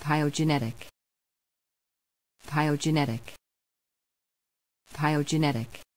Pyogenetic. Pyogenetic. Pyogenetic.